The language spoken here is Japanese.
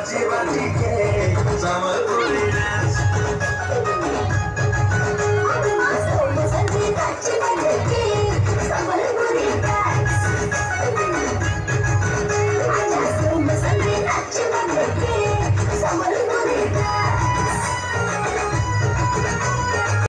बाजी बाजी के समर